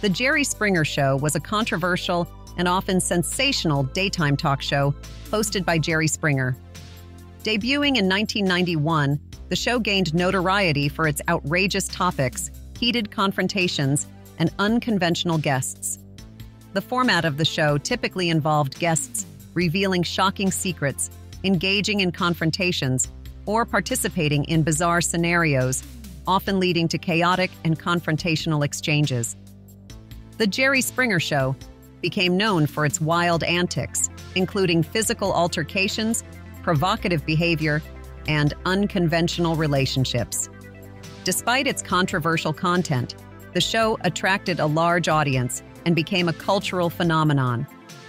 The Jerry Springer Show was a controversial and often sensational daytime talk show hosted by Jerry Springer. Debuting in 1991, the show gained notoriety for its outrageous topics, heated confrontations, and unconventional guests. The format of the show typically involved guests revealing shocking secrets, engaging in confrontations, or participating in bizarre scenarios, often leading to chaotic and confrontational exchanges. The Jerry Springer Show became known for its wild antics, including physical altercations, provocative behavior, and unconventional relationships. Despite its controversial content, the show attracted a large audience and became a cultural phenomenon,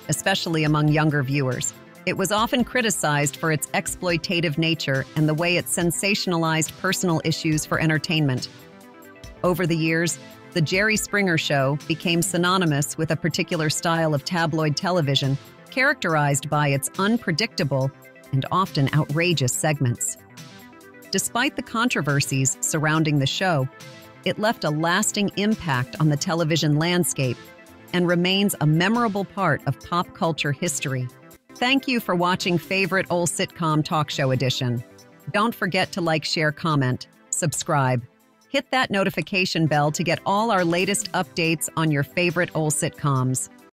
especially among younger viewers. It was often criticized for its exploitative nature and the way it sensationalized personal issues for entertainment. Over the years, the Jerry Springer Show became synonymous with a particular style of tabloid television characterized by its unpredictable and often outrageous segments. Despite the controversies surrounding the show, it left a lasting impact on the television landscape and remains a memorable part of pop culture history. Thank you for watching Favorite Old Sitcom Talk Show Edition. Don't forget to like, share, comment, subscribe. Hit that notification bell to get all our latest updates on your favorite old sitcoms.